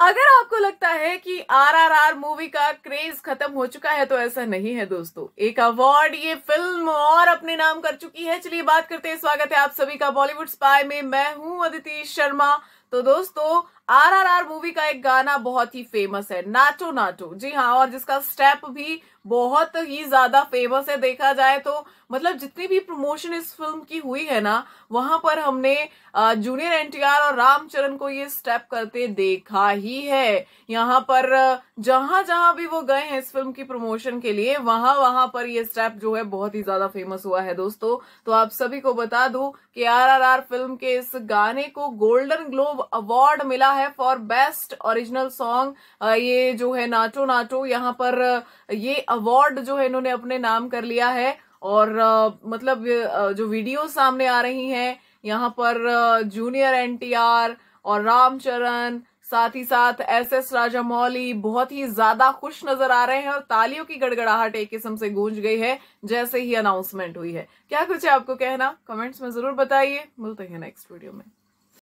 अगर आपको लगता है कि आरआरआर मूवी का क्रेज खत्म हो चुका है तो ऐसा नहीं है दोस्तों। एक अवार्ड ये फ़िल्म और अपने नाम कर चुकी है। चलिए बात करते हैं। स्वागत है आप सभी का बॉलीवुड स्पाई में। मैं हूँ अदिति शर्मा। तो दोस्तों आरआरआर मूवी का एक गाना बहुत ही फ़ेमस है नाटो नाटो जी हाँ और जिसका स्टेप भी बहुत ही ज़्यादा फ़ेमस है, देखा जाए तो। मतलब जितनी भी प्रमोशन इस फ़िल्म की हुई है ना, वहाँ पर हमने जूनियर एनटीआर और रामचरण को ये स्टेप करते देखा ही है। यहाँ पर जहाँ जहाँ भी वो गए हैं इस फ़िल्म की प्रमोशन के लिए, वहाँ वहाँ पर ये स्टेप जो है बहुत ही ज़्यादा फ़ेमस हुआ है दोस्तों। तो आप सभी को बता दू कि आरआरआर फ़िल्म के इस गाने को गोल्डन ग्लोब अवार्ड मिला है फॉर बेस्ट ओरिजिनल सॉन्ग ये जो है नाटो नाटो यहाँ पर ये अवार्ड जो है इन्होंने अपने नाम कर लिया है। और मतलब जो वीडियो सामने आ रही हैं, यहाँ पर जूनियर एनटीआर और रामचरण, साथ ही साथ एस एस राजा मौली बहुत ही ज़्यादा खुश नज़र आ रहे हैं और तालियों की गड़गड़ाहट एक किस्म से गूंज गई है, जैसे ही अनाउंसमेंट हुई है। क्या कुछ है आपको कहना? कमेंट्स में ज़रूर बताइए। मिलते हैं नेक्स्ट वीडियो में।